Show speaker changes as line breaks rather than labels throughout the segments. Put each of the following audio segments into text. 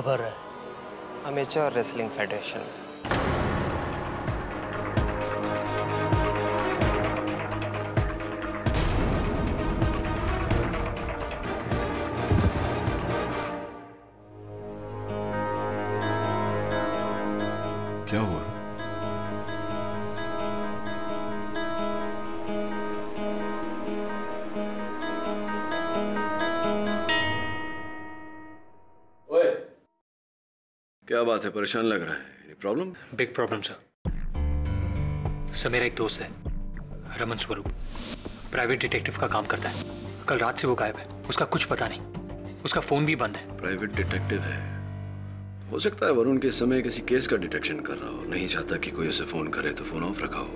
कहाँ है।
Amateur wrestling federation.
है परेशान लग रहा है। Any problem
big problem sir sir मेरा एक दोस्त है रमन स्वरूप। प्राइवेट डिटेक्टिव का काम करता है। कल रात से वो गायब है। उसका कुछ पता नहीं। उसका फ़ोन भी बंद है।
प्राइवेट डिटेक्टिव है। हो सकता है वरुण के समय किसी केस का डिटेक्शन कर रहा हो। नहीं चाहता कि कोई उसे फ़ोन करे तो फ़ोन ऑफ़ रखा हो।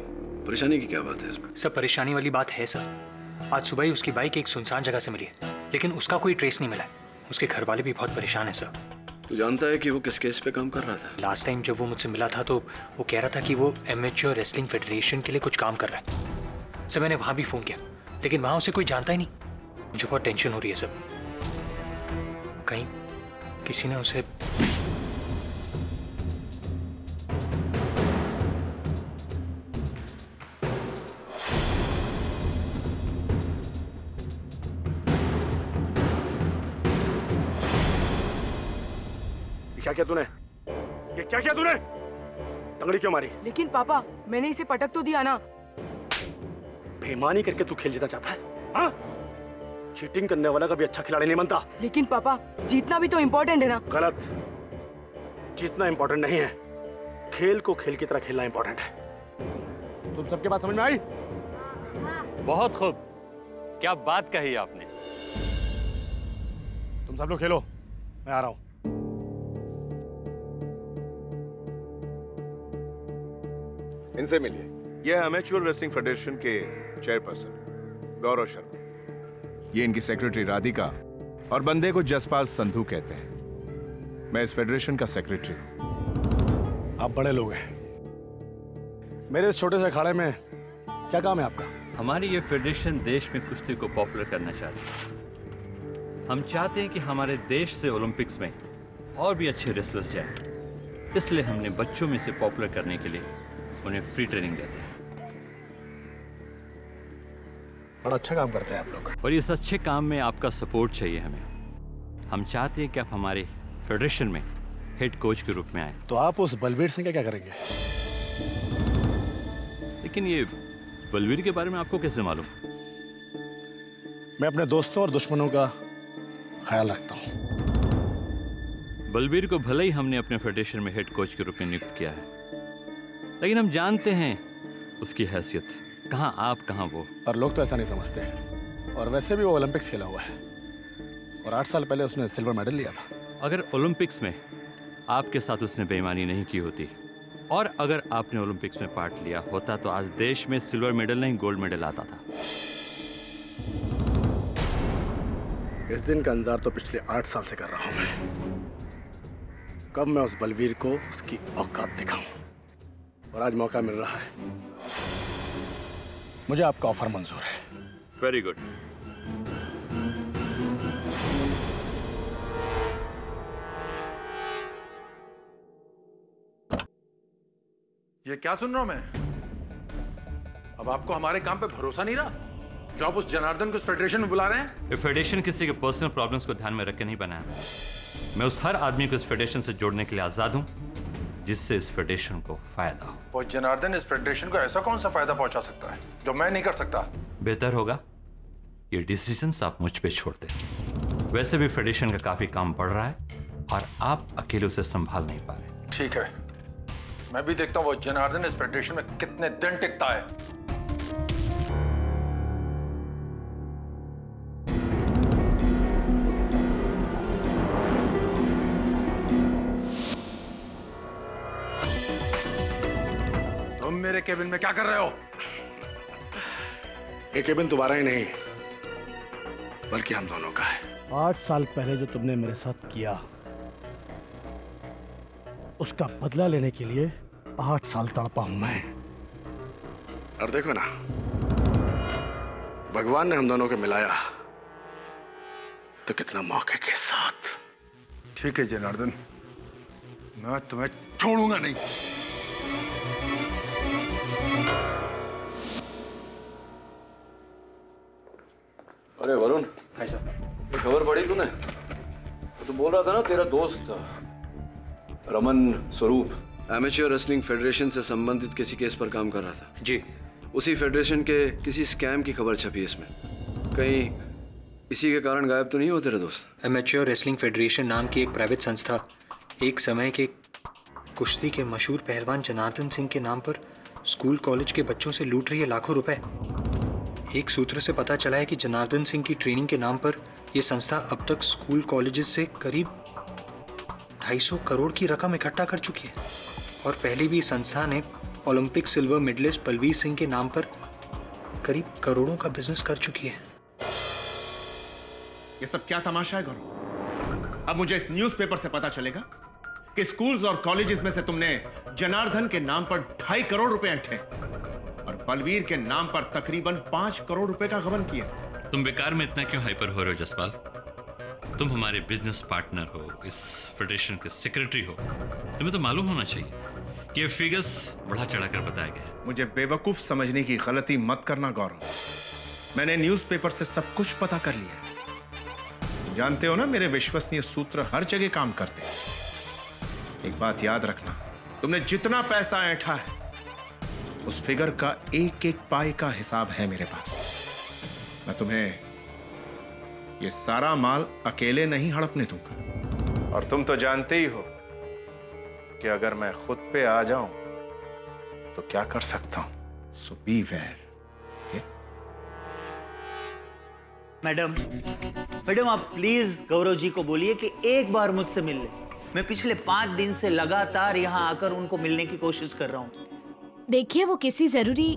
परेशानी की क्या बात है इसमें?
सर परेशानी वाली बात है सर आज सुबह ही उसकी बाइक एक सुनसान जगह से मिली है। लेकिन उसका कोई ट्रेस नहीं मिला है। उसके घर वाले भी बहुत परेशान है सर
तू जानता है कि वो किस केस पे काम कर रहा था?
लास्ट टाइम जब वो मुझसे मिला था तो वो कह रहा था कि वो एमेच्योर रेसलिंग फेडरेशन के लिए कुछ काम कर रहा है। सर मैंने वहाँ भी फ़ोन किया, लेकिन वहाँ उसे कोई जानता ही नहीं। मुझे बहुत टेंशन हो रही है सर कहीं किसी ने उसे
क्या तूने? ये क्या किया तूने? टंगड़ी क्यों मारी?
लेकिन पापा मैंने इसे पटक तो दिया ना।
बेईमानी करके तू खेल जीतना चाहता है हाँ? चीटिंग करने वाला कभी अच्छा खिलाड़ी नहीं बनता।
लेकिन पापा जीतना भी तो इम्पोर्टेंट है ना।
गलत। जीतना इंपॉर्टेंट नहीं है। खेल को खेल की तरह खेलना इंपॉर्टेंट है। तुम सबके बात समझ में आई?
बहुत खूब। क्या बात कही आपने?
तुम सब लोग खेलो। मैं आ रहा हूँ।
इनसे मिलिए। यह है अमेच्योर रेसलिंग फेडरेशन के चेयरपर्सन गौरव शर्मा। ये इनकी सेक्रेटरी राधिका और बंदे को जसपाल संधू कहते हैं। मैं इस फेडरेशन का सेक्रेटरी हूँ।
आप बड़े लोग हैं। मेरे इस छोटे से अखाड़े में क्या काम है आपका?
हमारी ये फेडरेशन देश में कुश्ती को पॉपुलर करना चाहती है। हम चाहते हैं कि हमारे देश से ओलंपिक्स में और भी अच्छे रेसलर्स जाएँ। इसलिए हमने बच्चों में से पॉपुलर करने के लिए उन्हें फ्री ट्रेनिंग देते हैं।
बड़ा अच्छा काम करते हैं आप लोग।
और इस अच्छे काम में आपका सपोर्ट चाहिए हमें। हम चाहते हैं कि आप हमारे फेडरेशन में हेड कोच के रूप में आए।
तो आप उस बलबीर सिंह का क्या करेंगे?
लेकिन ये बलवीर के बारे में आपको कैसे मालूम?
मैं अपने दोस्तों और दुश्मनों का ख्याल रखता हूँ।
बलबीर को भले ही हमने अपने फेडरेशन में हेड कोच के रूप में नियुक्त किया है लेकिन हम जानते हैं उसकी हैसियत। कहाँ आप कहाँ वो?
पर लोग तो ऐसा नहीं समझते हैं। और वैसे भी वो ओलंपिक्स खेला हुआ है। और आठ साल पहले उसने सिल्वर मेडल लिया था।
अगर ओलंपिक्स में आपके साथ उसने बेईमानी नहीं की होती और अगर आपने ओलंपिक्स में पार्ट लिया होता तो आज देश में सिल्वर मेडल नहीं गोल्ड मेडल आता था।
इस दिन का इंतज़ार तो पिछले आठ साल से कर रहा हूँ मैं। कब मैं उस बलवीर को उसकी औकात दिखाऊँ? और आज मौका मिल रहा है। मुझे आपका ऑफ़र मंजूर है।
वेरी गुड
ये क्या सुन रहा हूँ मैं? अब आपको हमारे काम पे भरोसा नहीं रहा? जो आप उस जनार्दन को फेडरेशन में बुला रहे हैं?
ये फेडरेशन किसी के पर्सनल प्रॉब्लम्स को ध्यान में रख के नहीं बनाया मैं उस हर आदमी को इस फेडरेशन से जोड़ने के लिए आज़ाद हूँ। जिससे इस फेडरेशन को फ़ायदा हो।
वो जनार्दन इस फेडरेशन को ऐसा कौन सा फ़ायदा पहुँचा सकता है जो मैं नहीं कर सकता?
बेहतर होगा ये डिसीज़न आप मुझ पे छोड़ दें। वैसे भी फेडरेशन का काफ़ी काम बढ़ रहा है और आप अकेले उसे संभाल नहीं पा रहे।
ठीक है। मैं भी देखता हूँ वो जनार्दन इस फेडरेशन में कितने दिन टिकता है। केबिन में क्या कर रहे हो?
ये केबिन तुम्हारा ही नहीं बल्कि हम दोनों का है। आठ साल पहले जो तुमने मेरे साथ किया उसका बदला लेने के लिए आठ साल तड़पा हूँ मैं। और देखो ना भगवान ने हम दोनों को मिलाया तो कितना मौके के साथ।
ठीक है जनार्दन मैं तुम्हें छोड़ूँगा नहीं।
तो बोल रहा था ना तेरा दोस्त रमन स्वरूप। एमेच्योर रेसलिंग फेडरेशन से संबंधित किसी केस पर काम कर रहा था।
जी।
उसी फेडरेशन के किसी स्कैम की खबर छपी इसमें। कहीं इसी के कारण गायब तो नहीं हो तेरे दोस्त?
एमेच्योर रेसलिंग फेडरेशन नाम की एक प्राइवेट संस्था एक समय के कुश्ती के मशहूर पहलवान जनार्दन सिंह के नाम पर स्कूल कॉलेज के बच्चों से लूट रही है लाखों रुपए। एक सूत्र से पता चला है कि जनार्दन सिंह की ट्रेनिंग के नाम पर यह संस्था अब तक स्कूल कॉलेजेस से करीब 250 करोड़ की रकम इकट्ठा कर चुकी है। और पहले भी संस्था ने Olympic silver medalist Balvir Singh के नाम पर करीब करोड़ों का बिज़नेस कर चुकी है।
ये सब क्या तमाशा है, गौरव? अब मुझे इस न्यूज़पेपर से पता चलेगा कि स्कूल्स और कॉलेजेस में से तुमने जनार्दन के नाम पर ढाई करोड़ रुपए ऐंठे। बलवीर के नाम पर तकरीबन पाँच करोड़ रुपए का गबन किया।
तुम बेकार में इतना क्यों हाइपर हो रहे हो जसपाल? तुम हमारे बिज़नेस पार्टनर हो इस फेडरेशन के सेक्रेटरी हो। तुम्हें तो मालूम होना चाहिए कि ये फिगर्स बढ़ा चढ़ाकर बताए गए
मुझे बेवकूफ़ समझने की गलती मत करना गौरव। मैंने न्यूज़पेपर से सब कुछ पता कर लिया जानते हो ना मेरे विश्वसनीय सूत्र हर जगह काम करते हैं। एक बात याद रखना तुमने जितना पैसा ऐठा है उस फिगर का एक एक पाए का हिसाब है मेरे पास। मैं तुम्हें ये सारा माल अकेले नहीं हड़पने दूँगा। और तुम तो जानते ही हो कि अगर मैं खुद पे आ जाऊँ तो क्या कर सकता हूँ? So be where
madam madam आप प्लीज़ गौरव जी को बोलिए कि एक बार मुझसे मिल ले। मैं पिछले पाँच दिन से लगातार यहाँ आकर उनको मिलने की कोशिश कर रहा हूँ।
देखिए वो किसी ज़रूरी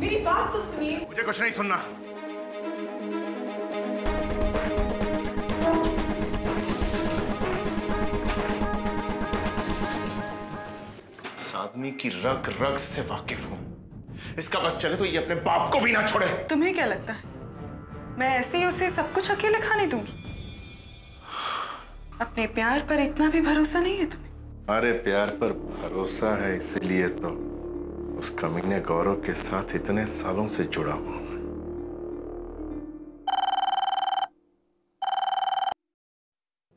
मेरी बात तो सुनिए।
मुझे कुछ नहीं सुनना। इस आदमी की रग रग से वाकिफ हूँ। इसका बस चले तो ये अपने बाप को भी ना छोड़े।
तुम्हें क्या लगता है? मैं ऐसे ही उसे सब कुछ अकेले खाने दूँगी? अपने प्यार पर इतना भी भरोसा नहीं है तुम्हें?
अरे प्यार पर भरोसा है इसीलिए तो। उस कमीने गौरव के साथ इतने सालों से जुड़ा हूँ।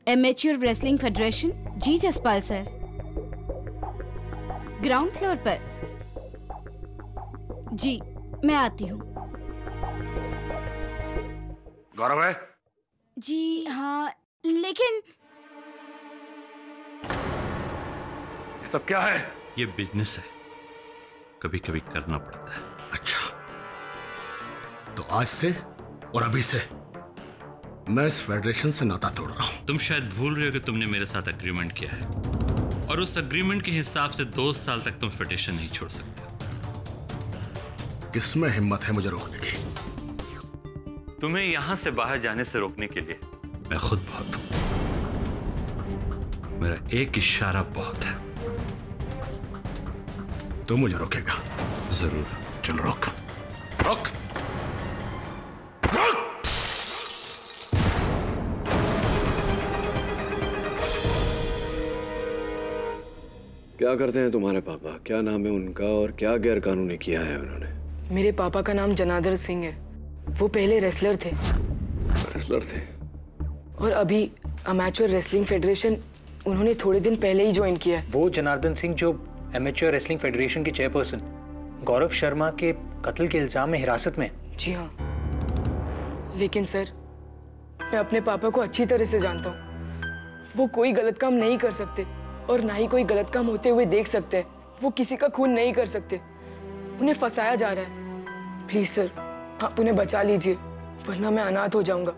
एमेच्योर रेसलिंग फेडरेशन जी जसपाल सर। ग्राउंड फ्लोर पर। जी मैं आती हूँ।
गौरव है?
जी हाँ लेकिन
ये सब क्या है?
ये बिज़नेस है। कभी कभी करना पड़ता है।
अच्छा। तो आज से और अभी से मैं इस फेडरेशन से नाता तोड़ रहा हूँ।
तुम शायद भूल रहे हो कि तुमने मेरे साथ अग्रीमेंट किया है। और उस अग्रीमेंट के हिसाब से दो साल तक तुम फेडरेशन नहीं छोड़ सकते
किसमें हिम्मत है मुझे रोकने की?
तुम्हें यहाँ से बाहर जाने से रोकने के लिए। मैं खुद बहुत हूँ। मेरा एक इशारा बहुत है।
तो मुझे रोकेगा।
ज़रूर।
चल रोक। रोक।
क्या करते हैं तुम्हारे पापा? क्या नाम है उनका और क्या गैर कानूनी किया है उन्होंने?
मेरे पापा का नाम जनार्दन सिंह है। वो पहले रेसलर थे।
रेसलर थे?
और अभी अमेचुअर रेसलिंग फेडरेशन उन्होंने थोड़े दिन पहले ही ज्वाइन किया
वो जनार्दन सिंह जो एमेच्योर रेसलिंग फेडरेशन के चेयरपर्सन गौरव शर्मा के कत्ल के इल्ज़ाम में हिरासत में।
जी हाँ। लेकिन सर मैं अपने पापा को अच्छी तरह से जानता हूँ। वो कोई गलत काम नहीं कर सकते और ना ही कोई गलत काम होते हुए देख सकते हैं। वो किसी का खून नहीं कर सकते। उन्हें फंसाया जा रहा है। प्लीज़ सर आप उन्हें बचा लीजिए वरना मैं अनाथ हो जाऊँगा।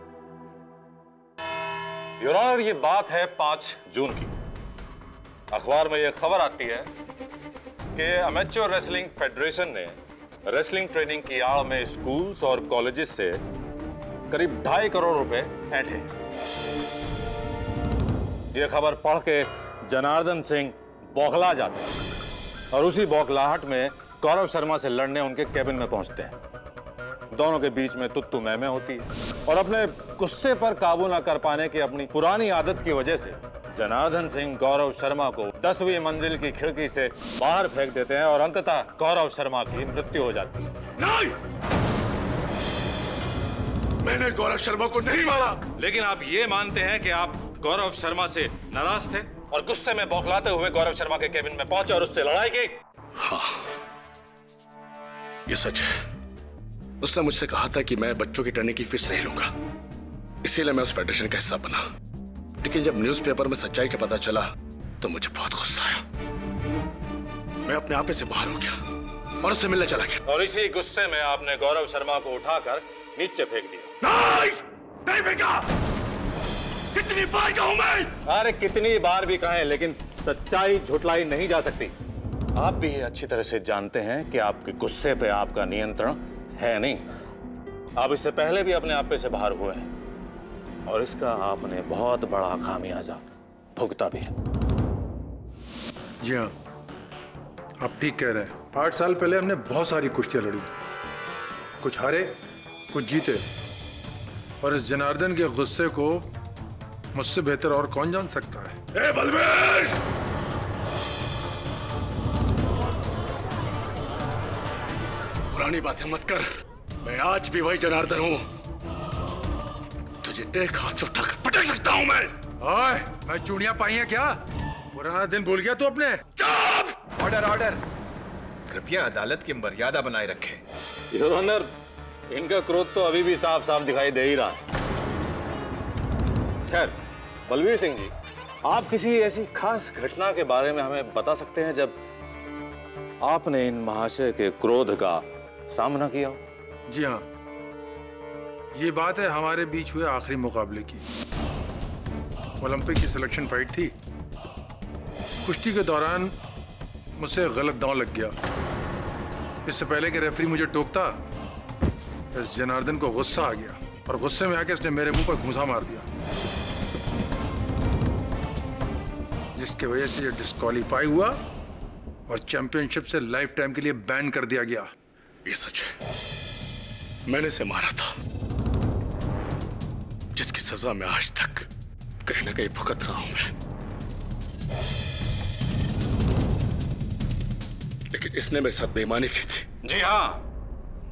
योर ये बात है पाँच जून की। अखबार में यह खबर आती है कि अमेच्योर रेसलिंग फेडरेशन ने रेसलिंग ट्रेनिंग की आड़ में स्कूल्स और कॉलेजेस से करीब ढाई करोड़ रुपए ऐंठे। ये खबर पढ़ के जनार्दन सिंह बौखला जाते हैं और उसी बौखलाहट में गौरव शर्मा से लड़ने उनके कैबिन में पहुँचते हैं। दोनों के बीच में तुत्तु मैमे होती है। और अपने गुस्से पर काबू ना कर पाने की अपनी पुरानी आदत की वजह से जनार्दन सिंह गौरव शर्मा को दसवीं मंजिल की खिड़की से बाहर फेंक देते हैं और अंततः गौरव शर्मा की मृत्यु हो जाती है।
नहीं! मैंने गौरव शर्मा को नहीं मारा।
लेकिन आप ये मानते हैं कि आप गौरव शर्मा से नाराज़ थे और गुस्से में बौखलाते हुए गौरव शर्मा के केबिन में पहुँचे और उससे लड़ाई की?
हाँ। ये सच है। उसने मुझसे कहा था कि मैं बच्चों की ट्रेनिंग की फ़ीस नहीं लूँगा। इसीलिए मैं उस फेडरेशन का हिस्सा बना। लेकिन जब न्यूज़पेपर में सच्चाई का पता चला तो मुझे बहुत गुस्सा आया। मैं अपने आपे से बाहर हो गया और उससे मिलने चला गया।
और इसी गुस्से में आपने गौरव शर्मा को उठाकर नीचे फेंक दिया।
नहीं! नहीं फेंका! कितनी बार कहूँ मैं?
अरे कितनी बार भी कहें लेकिन सच्चाई झुटलाई नहीं जा सकती। आप भी ये अच्छी तरह से जानते हैं कि आपके गुस्से पे आपका नियंत्रण है नहीं। आप इससे पहले भी अपने आपे से बाहर हुए हैं। और इसका आपने बहुत बड़ा खामियाजा भुगता भी है।
जी हाँ। आप ठीक कह रहे हैं। आठ साल पहले हमने बहुत सारी कुश्तियाँ लड़ी। कुछ हारे कुछ जीते। और इस जनार्दन के गुस्से को मुझसे बेहतर और कौन जान सकता है?
ए बलवीर पुरानी बातें मत कर। मैं आज भी वही जनार्दन हूँ। तुझे एक हाथ से उठाकर पटक सकता हूँ मैं।
ओए मैं चूड़ियाँ पाई हैं क्या? पुराना दिन भूल गया तू अपने।
ऑर्डर ऑर्डर कृपया अदालत की मर्यादा बनाए रखें।
योर ऑनर इनका क्रोध तो अभी भी साफ़ साफ़ दिखाई दे ही रहा है। खैर बलवीर सिंह जी आप किसी ऐसी खास घटना के बारे में हमें बता सकते हैं जब आपने इन महाशय के क्रोध का सामना किया।
जी हाँ। ये बात है हमारे बीच हुए आखिरी मुकाबले की। ओलंपिक की सिलेक्शन फाइट थी। कुश्ती के दौरान मुझसे गलत दांव लग गया। इससे पहले कि रेफरी मुझे टोकता इस जनार्दन को गुस्सा आ गया और गुस्से में आके इसने मेरे मुँह पर घूसा मार दिया। जिसकी वजह से ये डिस्क्वालीफाई हुआ और चैंपियनशिप से लाइफ टाइम के लिए बैन कर दिया गया।
ये सच है। मैंने इसे मारा था जिसकी सजा मैं आज तक कहीं ना कहीं भुगत रहा हूँ मैं। लेकिन इसने मेरे साथ बेईमानी की थी।
जी हाँ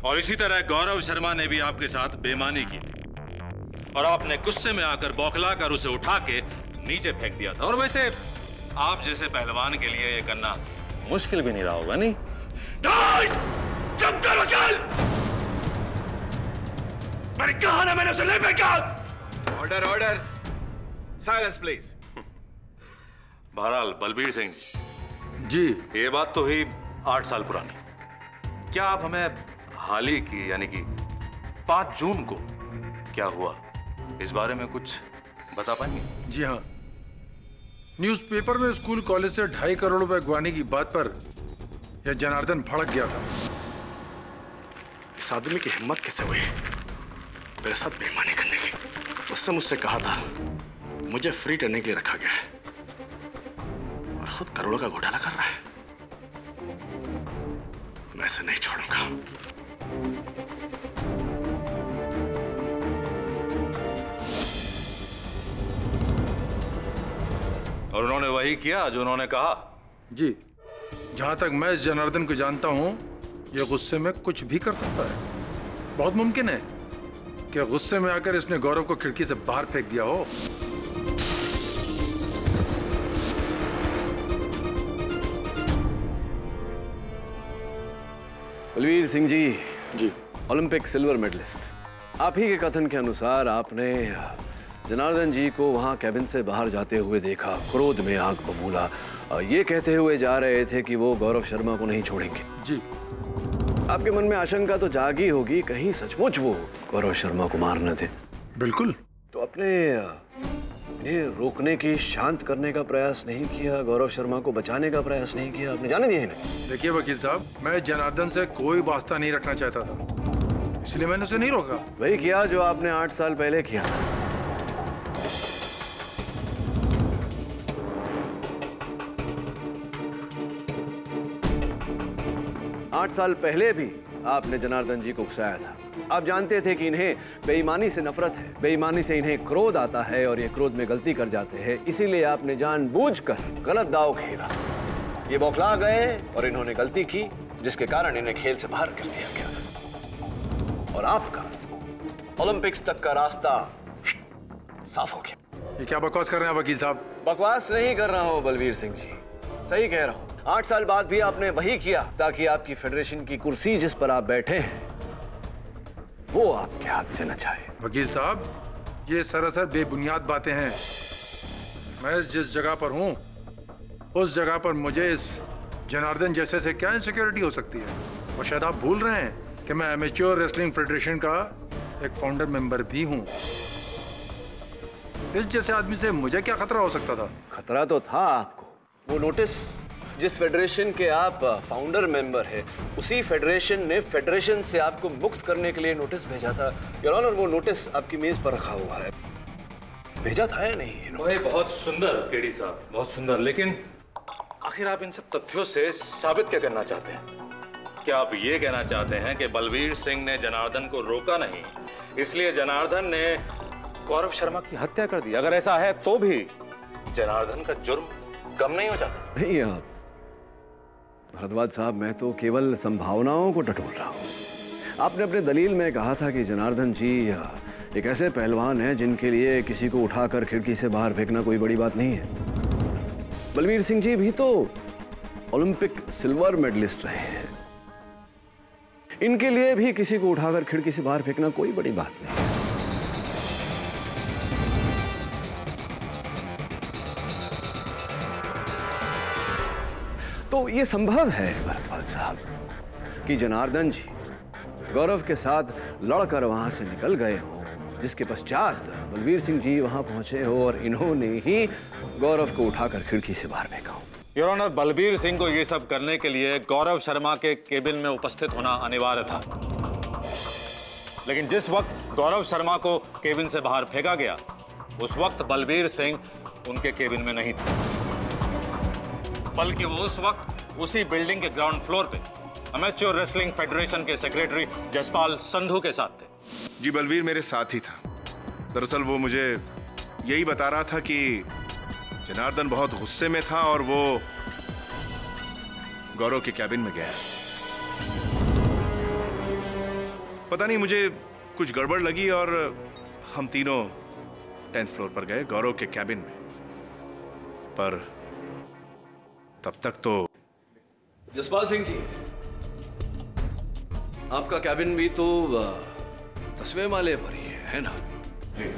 और इसी तरह गौरव शर्मा ने भी आपके साथ बेमानी की थी। और आपने गुस्से में आकर बौखला कर उसे उठा के नीचे फेंक दिया था। और वैसे आप जैसे पहलवान के लिए यह करना मुश्किल भी नहीं रहा होगा नहीं!
जब कर वकील मैंने कहा ना मैंने उसे नहीं फेंका!
ऑर्डर ऑर्डर साइलेंस प्लीज़
बहरहाल बलबीर सिंह
जी।
ये बात तो हुई आठ साल पुरानी। क्या आप हमें हाल ही की यानी कि पाँच जून को क्या हुआ इस बारे में कुछ बता पाएँगे?
जी हाँ। न्यूज़पेपर में स्कूल कॉलेज से ढाई करोड़ रुपए गुआने की बात पर यह जनार्दन भड़क गया था।
इस आदमी की हिम्मत कैसे हुई? मेरे साथ बेईमानी करने की। उससे मुझसे कहा था मुझे फ्री ट्रेनिंग के लिए रखा गया है। और खुद करोड़ों का घोटाला कर रहा है। मैं इसे नहीं छोड़ूँगा।
और उन्होंने वही किया जो उन्होंने कहा।
जी जहाँ तक मैं इस जनार्दन को जानता हूँ यह गुस्से में कुछ भी कर सकता है। बहुत मुमकिन है। कि गुस्से में आकर इसने गौरव को खिड़की से बाहर फेंक दिया हो?
बलवीर सिंह जी।
जी।
Olympic silver medalist. आप ही के कथन के अनुसार आपने जनार्दन जी को वहाँ कैबिन से बाहर जाते हुए देखा क्रोध में आग बबूला। ये कहते हुए जा रहे थे कि वो गौरव शर्मा को नहीं छोड़ेंगे।
जी।
आपके मन में आशंका तो जागी होगी कहीं सचमुच वो गौरव शर्मा को मारने थे
बिल्कुल।
तो अपने ये रोकने की शांत करने का प्रयास नहीं किया गौरव शर्मा को बचाने का प्रयास नहीं किया आपने जाने दिया इन्हें?
देखिए वकील साहब मैं जनार्दन से कोई वास्ता नहीं रखना चाहता था। इसलिए मैंने उसे नहीं रोका।
वही किया जो आपने आठ साल पहले किया। आठ साल पहले भी आपने जनार्दन जी को उकसाया था। आप जानते थे कि इन्हें बेईमानी से नफरत है बेईमानी से इन्हें क्रोध आता है और ये क्रोध में गलती कर जाते हैं। इसीलिए आपने जानबूझकर गलत दाव खेला। ये बौखला गए और इन्होंने गलती की जिसके कारण इन्हें खेल से बाहर कर दिया गया और आपका ओलंपिक्स तक का रास्ता साफ़ हो गया।
ये क्या बकवास कर रहे हैं वकील साहब?
बकवास नहीं कर रहा हूँ बलवीर सिंह जी। सही कह रहा हूँ। आठ साल बाद भी आपने वही किया ताकि आपकी फेडरेशन की कुर्सी जिस पर आप बैठे हैं वो आपके हाथ से न जाए।
वकील साहब ये सरासर बेबुनियाद बातें हैं। मैं जिस जगह पर हूँ उस जगह पर मुझे इस जनार्दन जैसे से क्या इनसिक्योरिटी हो सकती है? और शायद आप भूल रहे हैं कि मैं एमेच्योर रेसलिंग फेडरेशन का एक फाउंडर मेंबर भी हूँ। इस जैसे आदमी से मुझे क्या खतरा हो सकता था?
खतरा तो था आपको। वो नोटिस जिस फेडरेशन के आप फाउंडर मेंबर है उसी फेडरेशन ने फेडरेशन से आपको मुक्त करने के लिए नोटिस भेजा था। योर ऑनर वो नोटिस आपकी मेज पर रखा हुआ है। भेजा था या नहीं
भाई बहुत सुंदर केडी साहब बहुत सुंदर लेकिन आखिर आप इन सब तथ्यों से साबित क्या करना चाहते हैं? क्या आप ये कहना चाहते हैं कि बलवीर सिंह ने जनार्दन को रोका नहीं? इसलिए जनार्दन ने गौरव शर्मा की हत्या कर दी। अगर ऐसा है तो भी जनार्दन का जुर्म कम नहीं हो जाता।
नहीं आप भरद्वाज साहब, मैं तो केवल संभावनाओं को टटोल रहा हूँ। आपने अपने दलील में कहा था कि जनार्दन जी एक ऐसे पहलवान हैं जिनके लिए किसी को उठाकर खिड़की से बाहर फेंकना कोई बड़ी बात नहीं है। बलवीर सिंह जी भी तो ओलंपिक सिल्वर मेडलिस्ट रहे हैं। इनके लिए भी किसी को उठाकर खिड़की से बाहर फेंकना कोई बड़ी बात नहीं तो ये संभव है भरतपाल साहब, कि जनार्दन जी गौरव के साथ लड़कर वहाँ से निकल गए हो, जिसके पश्चात बलवीर सिंह जी वहाँ पहुँचे हो और इन्होंने ही गौरव को उठाकर खिड़की से बाहर फेंका हो।
योर ऑनर बलबीर सिंह को ये सब करने के लिए गौरव शर्मा के केबिन में उपस्थित होना अनिवार्य था। लेकिन जिस वक्त गौरव शर्मा को केबिन से बाहर फेंका गया, उस वक्त बलबीर सिंह उनके केबिन में नहीं थे। बल्कि उस वक्त उसी बिल्डिंग के ग्राउंड फ्लोर पे अमेच्योर रेसलिंग फेडरेशन के सेक्रेटरी जसपाल संधू के साथ थे।
जी, बलवीर मेरे साथ ही था। दरअसल वो मुझे यही बता रहा था कि जनार्दन बहुत गुस्से में था और वो गौरव के कैबिन में गया। पता नहीं, मुझे कुछ गड़बड़ लगी और हम तीनों टेंथ फ्लोर पर गए, गौरव के कैबिन में। पर तब तक तो
जसपाल सिंह जी आपका कैबिन भी तो दसवें माले पर ही है, है ना? जी।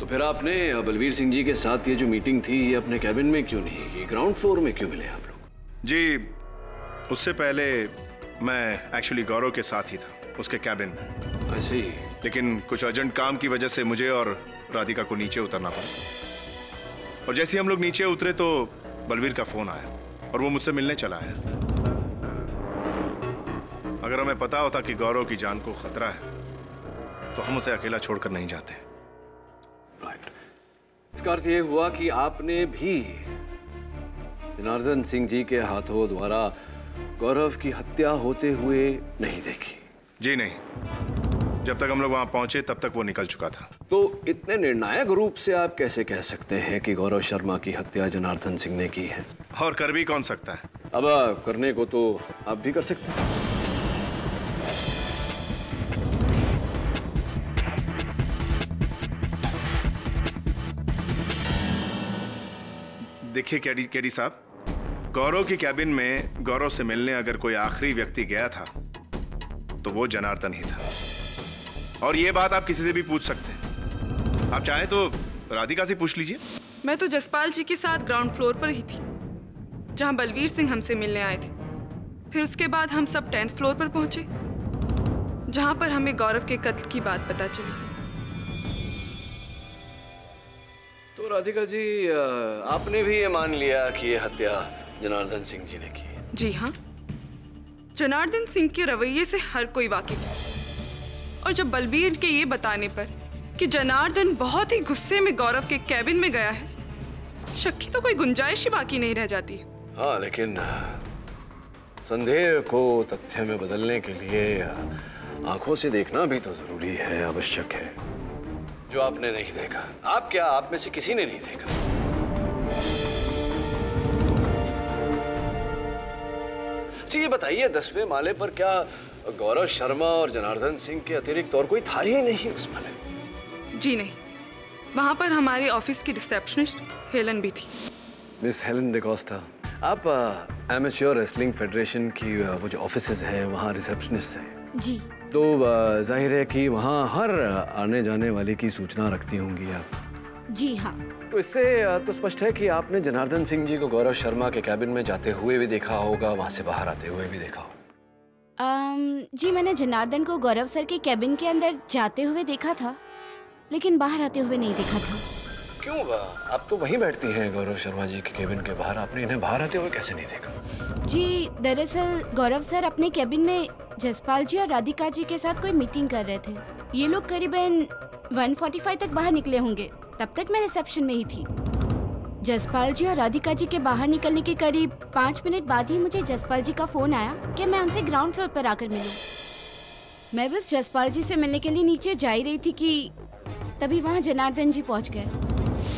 तो फिर आपने बलवीर सिंह जी के साथ ये जो मीटिंग थी ये अपने कैबिन में क्यों नहीं की? ग्राउंड फ्लोर में क्यों मिले आप लोग?
जी उससे पहले मैं एक्चुअली गौरव के साथ ही था उसके कैबिन में।
ऐसे ही
लेकिन कुछ अर्जेंट काम की वजह से मुझे और राधिका को नीचे उतरना पड़ा। और जैसे हम लोग नीचे उतरे तो बलवीर का फ़ोन आया। और वो मुझसे मिलने चला है। अगर हमें पता होता कि गौरव की जान को खतरा है तो हम उसे अकेला छोड़कर नहीं जाते।
राइट इसका अर्थ यह हुआ कि आपने भी जनार्दन सिंह जी के हाथों द्वारा गौरव की हत्या होते हुए नहीं देखी।
जी नहीं। जब तक हम लोग वहाँ पहुँचे तब तक वो निकल चुका था।
तो इतने निर्णायक रूप से आप कैसे कह सकते हैं कि गौरव शर्मा की हत्या जनार्दन सिंह ने की है?
और कर भी कौन सकता है?
अब करने को तो आप भी कर सकते हैं।
देखिए केडी केडी साहब गौरव की कैबिन में गौरव से मिलने अगर कोई आखिरी व्यक्ति गया था तो वो जनार्दन ही था। और ये बात आप किसी से भी पूछ सकते हैं। आप चाहें तो राधिका से पूछ लीजिए।
मैं तो जसपाल जी के साथ ग्राउंड फ्लोर पर ही थी जहाँ बलवीर सिंह हमसे मिलने आए थे। फिर उसके बाद हम सब टेंथ फ्लोर पर पहुँचे जहाँ पर हमें गौरव के कत्ल की बात पता चली।
तो राधिका जी आपने भी ये मान लिया कि ये हत्या जनार्दन सिंह जी ने की।
जी हाँ जनार्दन सिंह के रवैये से हर कोई वाकिफ है। और जब बलबीर के ये बताने पर कि जनार्दन बहुत ही गुस्से में गौरव के कैबिन में गया है शक की तो कोई गुंजाइश ही बाकी नहीं रह जाती।
हाँ लेकिन संदेह को तथ्य में बदलने के लिए आँखों से देखना भी तो ज़रूरी है, आवश्यक है। जो आपने नहीं देखा, आप क्या आप में से किसी ने नहीं देखा? जी ये बताइए दसवें माले पर क्या गौरव शर्मा और जनार्दन सिंह के अतिरिक्त और कोई था ही नहीं उस माले
जी नहीं। वहाँ पर हमारे ऑफ़िस की रिसेप्शनिस्ट हेलन भी थी।
मिस हेलन डिकोस्टा आप एमेच्योर रेसलिंग फेडरेशन की वो जो ऑफिसेज हैं वहाँ रिसेप्शनिस्ट हैं।
जी।
तो ज़ाहिर है कि वहाँ हर आने जाने वाले की सूचना रखती होंगी आप।
जी हाँ।
तो इससे तो स्पष्ट है कि आपने जनार्दन सिंह जी को गौरव शर्मा के कैबिन में जाते हुए भी देखा होगा वहाँ से बाहर आते हुए भी देखा होगा।
um, जी मैंने जनार्दन को गौरव सर के कैबिन के अंदर जाते हुए देखा था लेकिन बाहर आते हुए नहीं देखा था।
क्यों आप तो वहीं बैठती हैं गौरव शर्मा जी के केबिन के बाहर आपने इन्हें बाहर आते हुए कैसे नहीं देखा?
जी दरअसल गौरव सर अपने केबिन में जसपाल जी और राधिका जी के साथ कोई मीटिंग कर रहे थे। ये लोग करीबन 145 तक बाहर निकले होंगे। तब तक मैं रिसेप्शन में ही थी। जसपाल जी और राधिका जी के बाहर निकलने के करीब पाँच मिनट बाद ही मुझे जसपाल जी का फ़ोन आया कि मैं उनसे ग्राउंड फ्लोर पर आकर मिलूं। मैं बस जसपाल जी से मिलने के लिए नीचे जा ही रही थी कि तभी वहाँ जनार्दन जी पहुँच गए।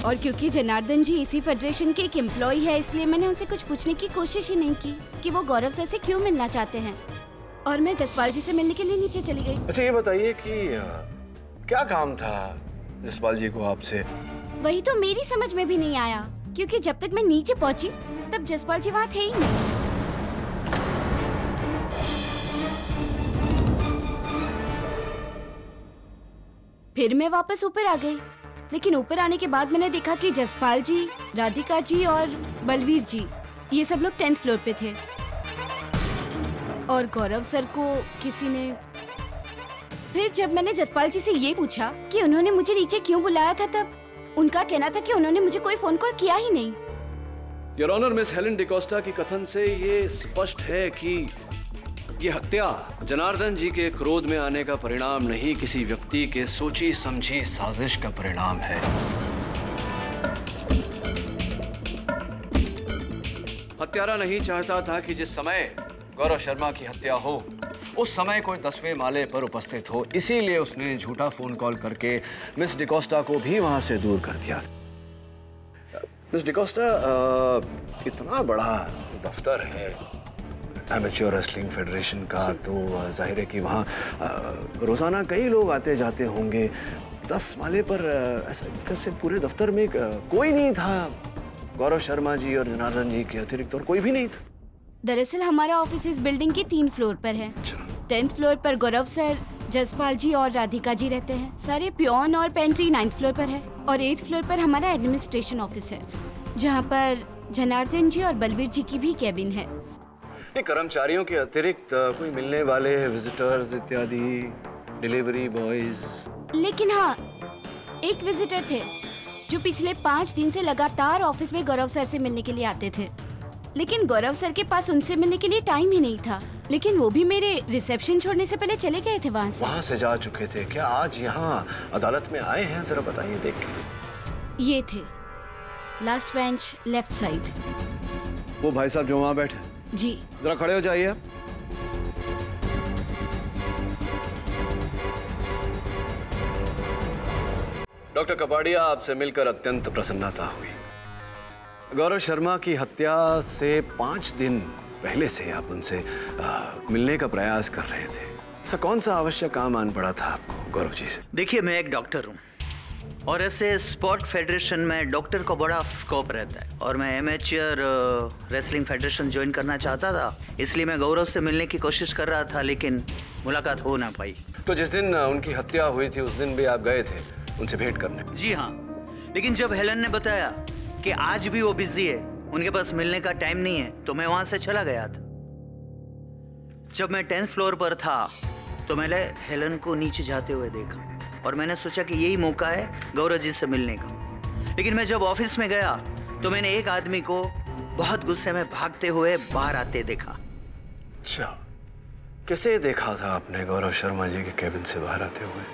और क्योंकि जनार्दन जी इसी फेडरेशन के एक एम्प्लॉय है, इसलिए मैंने उनसे कुछ पूछने की कोशिश ही नहीं की कि वो गौरव सर से क्यों मिलना चाहते हैं। और मैं जसपाल जी से मिलने के लिए नीचे चली गई।
अच्छा ये बताइए कि क्या काम था? जसपाल जी को आपसे।
वही तो मेरी समझ में भी नहीं आया, क्योंकि जब तक मैं नीचे पहुँची, तब जसपाल जी वहाँ थे ही नहीं। फिर मैं वापस ऊपर आ गई, लेकिन ऊपर आने के बाद मैंने देखा कि जसपाल जी, राधिका जी और बलवीर जी, ये सब लोग टेंथ फ्लोर पे थे। और गौरव सर को किसी ने फिर जब मैंने जसपाल जी से ये पूछा कि उन्होंने मुझे नीचे क्यों बुलाया था तब, उनका कहना था कि उन्होंने मुझे कोई फ़ोन कॉल किया ही नहीं।
Your honour miss Helen D'Costa की कथन से ये स्पष्ट है कि ये हत्या जनार्दन जी के क्रोध में आने का परिणाम नहीं, किसी व्यक्ति के सोची समझी साजिश का परिणाम है। हत्यारा नहीं चाहता था कि जिस समय गौरव शर्मा की हत्या हो उस समय कोई दसवें माले पर उपस्थित हो इसीलिए उसने झूठा फ़ोन कॉल करके मिस डिकोस्टा को भी वहाँ से दूर कर दिया। मिस डिकोस्टा इतना बड़ा दफ्तर है एमेच्योर रेसलिंग फेडरेशन का तो ज़ाहिर है कि वहाँ रोज़ाना कई लोग आते जाते होंगे। दस माले पर ऐसा से पूरे दफ्तर में कोई नहीं था। गौरव शर्मा जी और जनार्दन जी के अतिरिक्त और कोई भी नहीं था।
दरअसल हमारा ऑफ़िस इस बिल्डिंग के तीन फ्लोर पर है। टेंथ फ्लोर पर गौरव सर जसपाल जी और राधिका जी रहते हैं। सारे प्योन और पेंट्री नाइन्थ फ्लोर पर है और एट्थ फ्लोर पर हमारा एडमिनिस्ट्रेशन ऑफ़िस है जहाँ पर जनार्दन जी और बलवीर जी की भी कैबिन है।
कर्मचारियों के अतिरिक्त कोई मिलने वाले विजिटर्स इत्यादि डिलीवरी बॉयज़
लेकिन हाँ एक विजिटर थे जो पिछले पाँच दिन से लगातार ऑफ़िस में गौरव सर से मिलने के लिए आते थे। लेकिन गौरव सर के पास उनसे मिलने के लिए टाइम ही नहीं था। लेकिन वो भी मेरे रिसेप्शन छोड़ने से पहले चले गए थे वहाँ से।
वहाँ से जा चुके थे। क्या आज यहाँ अदालत में आए हैं? जरा बताइए देख के।
ये थे। लास्ट बेंच लेफ़्ट साइड
वो भाई साहब जो वहाँ बैठे।
जी।
जरा खड़े हो जाइए डॉक्टर कपाड़िया आपसे मिलकर अत्यंत प्रसन्नता हुई। गौरव शर्मा की हत्या से पाँच दिन पहले से आप उनसे आ, मिलने का प्रयास कर रहे थे। ऐसा कौन सा आवश्यक काम आन पड़ा था आपको गौरव जी से?
देखिए मैं एक डॉक्टर हूँ। और ऐसे स्पोर्ट फेडरेशन में डॉक्टर को बड़ा स्कोप रहता है। और मैं एमेच्योर रेसलिंग फेडरेशन ज्वाइन करना चाहता था इसलिए मैं गौरव से मिलने की कोशिश कर रहा था लेकिन मुलाकात हो ना पाई।
तो जिस दिन उनकी हत्या हुई थी उस दिन भी आप गए थे उनसे भेंट करने?
जी हाँ। लेकिन जब हेलन ने बताया कि आज भी वो बिज़ी है। उनके पास मिलने का टाइम नहीं है तो मैं वहाँ से चला गया था। जब मैं टेंथ फ्लोर पर था तो मैंने हेलन को नीचे जाते हुए देखा और मैंने सोचा कि यही मौका है गौरव जी से मिलने का। लेकिन मैं जब ऑफ़िस में गया तो मैंने एक आदमी को बहुत गुस्से में भागते हुए बाहर आते देखा।
अच्छा किसे देखा था आपने गौरव शर्मा जी के केबिन से बाहर आते हुए?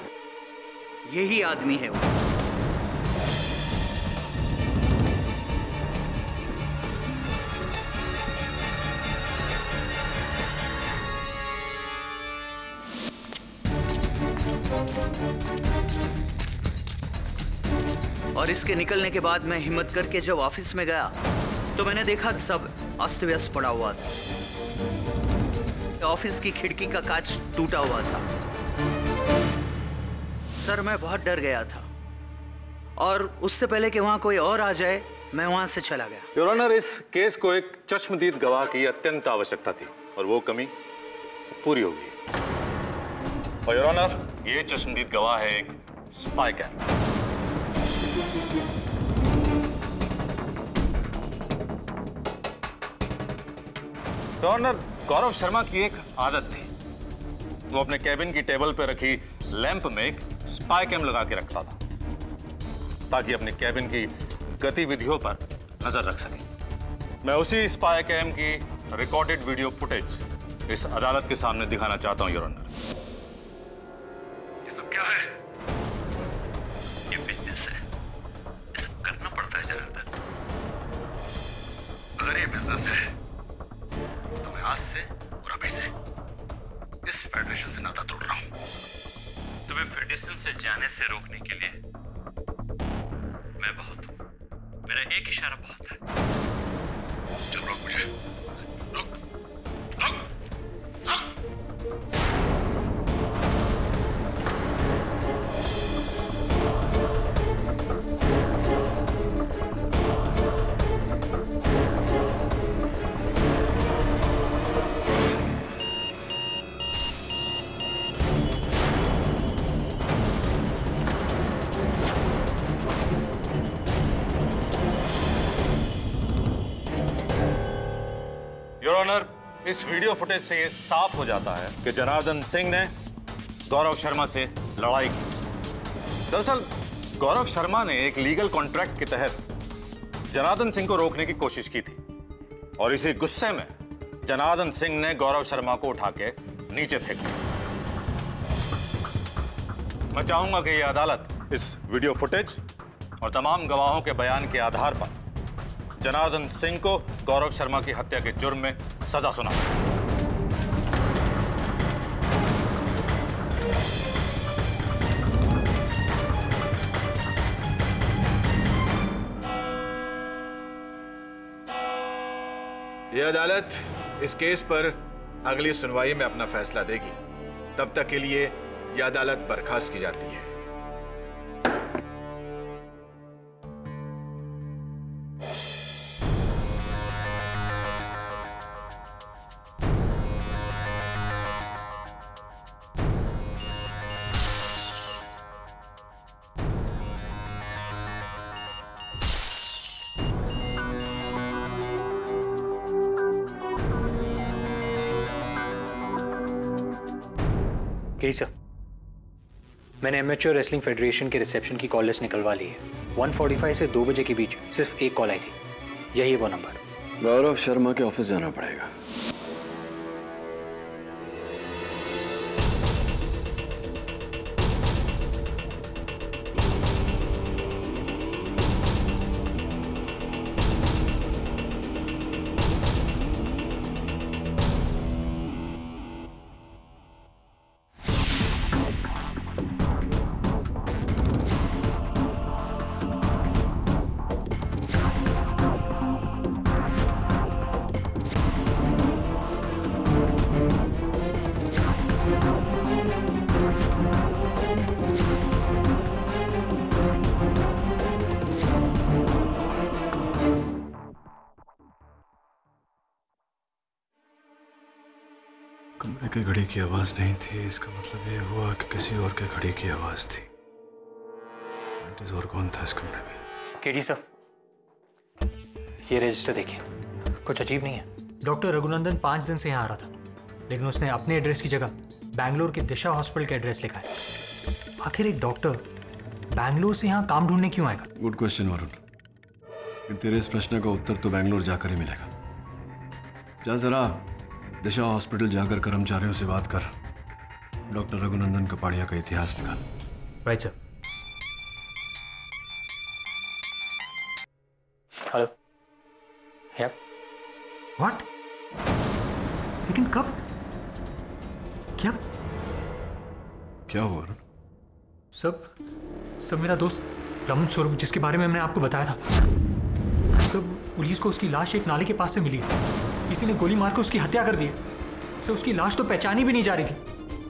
यही आदमी है वो। इसके निकलने के बाद मैं हिम्मत करके जब ऑफ़िस में गया तो मैंने देखा सब अस्त व्यस्त पड़ा हुआ था। ऑफ़िस की खिड़की का कांच टूटा हुआ था। सर, मैं बहुत डर गया था। और उससे पहले कि वहाँ कोई और आ जाए, मैं वहाँ से चला गया।
योर ऑनर इस केस को एक चश्मदीद गवाह की अत्यंत आवश्यकता थी, और वो कमी पूरी होगी। और योर ऑनर ये चश्मदीद गवाह है एक spy cam your honour Gaurav Sharma की एक आदत थी। वो अपने कैबिन की टेबल पर रखी लैंप में एक स्पाई कैम लगा के रखता था, ताकि अपने कैबिन की गतिविधियों पर नज़र रख सके। मैं उसी स्पाई कैम की रिकॉर्डेड वीडियो फुटेज इस अदालत के सामने दिखाना चाहता हूँ योर
ये सब क्या है? ये बिज़नेस है। ये सब करना पड़ता है अगर ये बिज़नेस है आज से और अभी से। इस फेडरेशन से नाता तोड़ रहा हूँ। तुम्हें फेडरेशन से जाने से रोकने के लिए मैं बहुत मेरा एक इशारा बहुत है। चल मुझे
इस वीडियो फुटेज से साफ़ हो जाता है कि जनार्दन सिंह ने गौरव शर्मा से लड़ाई की। दरअसल, गौरव शर्मा ने एक लीगल कॉन्ट्रैक्ट के तहत जनार्दन सिंह को रोकने की कोशिश की थी। और इसी गुस्से में जनार्दन सिंह ने गौरव शर्मा को उठा के नीचे फेंक दिया। मैं चाहूँगा कि यह अदालत इस वीडियो फुटेज और तमाम गवाहों के बयान के आधार पर जनार्दन सिंह को गौरव शर्मा की हत्या के जुर्म में सजा सुना
यह अदालत इस केस पर अगली सुनवाई में अपना फैसला देगी। तब तक के लिए यह अदालत बर्खास्त की जाती है।
मैंने एमेच्योर रेसलिंग फेडरेशन के रिसेप्शन की कॉल लिस्ट निकलवा ली है। 1:45 से दो बजे के बीच सिर्फ़ एक कॉल आई थी। यही वो नंबर
गौरव शर्मा के ऑफ़िस जाना पड़ेगा। घड़ी की आवाज़ नहीं थी इसका मतलब ये हुआ कि किसी और के घड़ी की आवाज़ थी। और कौन था इस कमरे में?
केडी सर ये रजिस्टर देखिए कुछ अजीब नहीं है। डॉक्टर रघुनंदन पाँच दिन से यहाँ आ रहा था लेकिन उसने अपने एड्रेस की जगह बैंगलोर के दिशा हॉस्पिटल का एड्रेस लिखा है। आखिर एक डॉक्टर बैंगलोर से यहाँ काम ढूँढने क्यों आएगा?
गुड क्वेश्चन वरुण तेरे इस प्रश्न का उत्तर तो बैंगलोर जाकर ही मिलेगा। जा जरा। दिशा हॉस्पिटल जाकर कर्मचारियों से बात कर। डॉक्टर रघुनंदन कपाड़िया का इतिहास निकाल।
Right sir hello. Yup what लेकिन कब? क्या?
क्या हुआ
सब सब मेरा दोस्त रमन स्वरूप जिसके बारे में मैंने आपको बताया था। सब पुलिस को उसकी लाश एक नाले के पास से मिली है। किसी ने गोली मारकर उसकी हत्या कर दी सर, उसकी लाश तो पहचानी भी नहीं जा रही थी।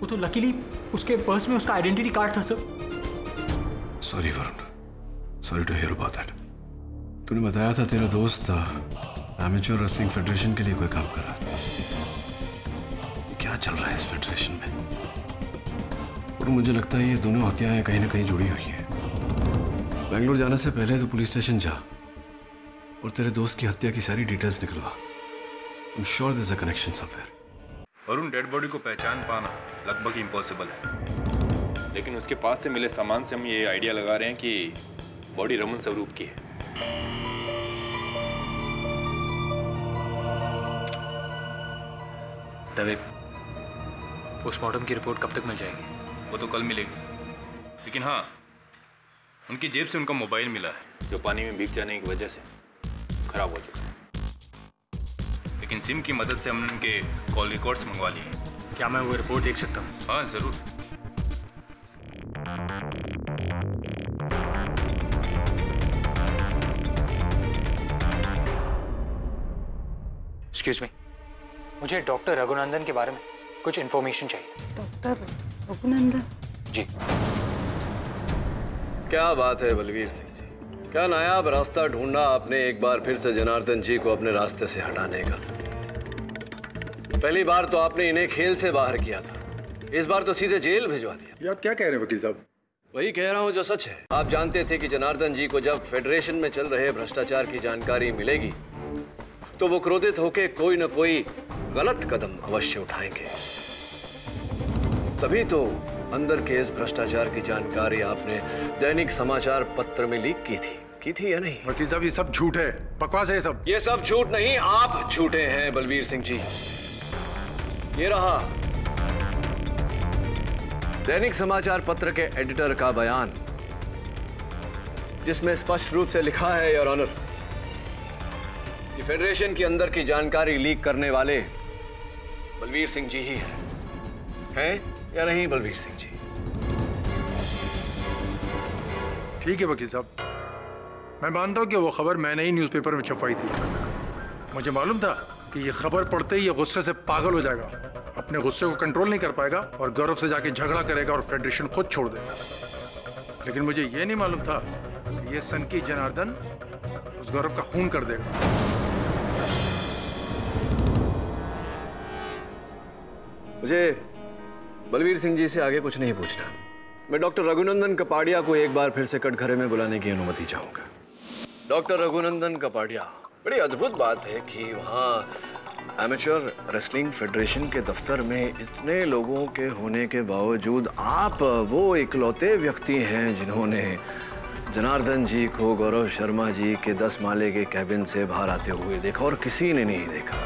वो तो लकीली उसके पर्स में उसका आइडेंटिटी कार्ड था, sir.
Sorry Varun sorry to hear about that तूने बताया था तेरा दोस्त एमेच्योर रेसलिंग फेडरेशन के लिए कोई काम कर रहा था। क्या चल रहा है इस फेडरेशन में? और मुझे लगता है ये दोनों हत्याएँ कहीं ना कहीं जुड़ी हुई है। बेंगलोर जाने से पहले तो पुलिस स्टेशन जा और तेरे दोस्त की हत्या की सारी डिटेल्स निकलवा। I am sure this a connection somewhere
Varun dead body को पहचान पाना लगभग इम्पॉसिबल है। लेकिन उसके पास से मिले सामान से हम ये आइडिया लगा रहे हैं कि बॉडी रमन स्वरूप की है।
दवे पोस्टमार्टम की रिपोर्ट कब तक मिल जाएगी?
वो तो कल मिलेगी। लेकिन हाँ उनकी जेब से उनका मोबाइल मिला है। जो पानी में भीग जाने की वजह से खराब हो चुका है। लेकिन सिम की मदद से हमने उनके कॉल रिकॉर्ड्स मंगवा लिए हैं।
क्या मैं वो रिपोर्ट देख सकता हूँ?
हाँ ज़रूर।
एक्सक्यूज मी मुझे डॉक्टर रघुनंदन के बारे में कुछ इन्फॉर्मेशन चाहिए।
डॉक्टर रघुनंदन?
जी।
क्या बात है बलवीर सिंह क्या नायाब रास्ता ढूंढा आपने एक बार फिर से जनार्दन जी को अपने रास्ते से हटाने का? पहली बार तो आपने इन्हें खेल से बाहर किया था। इस बार तो सीधे जेल भिजवा दिया।
आप क्या कह रहे हैं वकील साहब?
वही कह रहा हूँ जो सच है। आप जानते थे कि जनार्दन जी को जब फेडरेशन में चल रहे भ्रष्टाचार की जानकारी मिलेगी तो वो क्रोधित होकर कोई ना कोई गलत कदम अवश्य उठाएँगे। तभी तो अंदर के इस भ्रष्टाचार की जानकारी आपने दैनिक समाचार पत्र में लीक की थी। की थी या नहीं?
वकील साहब ये सब झूठ है। बकवास है ये सब।
ये सब झूठ नहीं आप झूठे हैं बलवीर सिंह जी। ये रहा दैनिक समाचार पत्र के एडिटर का बयान जिसमें स्पष्ट रूप से लिखा है योर ऑनर कि फेडरेशन के अंदर की जानकारी लीक करने वाले बलवीर सिंह जी ही हैं। हैं? या नहीं बलवीर सिंह जी?
ठीक है वकील साहब। मैं मानता हूँ कि वो खबर मैंने ही न्यूज़पेपर में छपवाई थी। मुझे मालूम था कि ये खबर पढ़ते ही ये गुस्से से पागल हो जाएगा। अपने गुस्से को कंट्रोल नहीं कर पाएगा और गौरव से जाके झगड़ा करेगा और फेडरेशन खुद छोड़ देगा। लेकिन मुझे ये नहीं मालूम था कि ये सनकी जनार्दन उस गौरव का खून कर देगा।
मुझे बलवीर सिंह जी से आगे कुछ नहीं पूछना। मैं डॉक्टर रघुनंदन कपाड़िया को एक बार फिर से कटघरे में बुलाने की अनुमति चाहूँगा। डॉक्टर रघुनंदन कपाड़िया बड़ी अद्भुत बात है कि वहाँ एमेच्योर रेसलिंग फेडरेशन के दफ्तर में इतने लोगों के होने के बावजूद आप वो इकलौते व्यक्ति हैं जिन्होंने जनार्दन जी को गौरव शर्मा जी के दस माले के कैबिन से बाहर आते हुए देखा और किसी ने नहीं देखा।